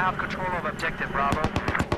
have control of objective Bravo.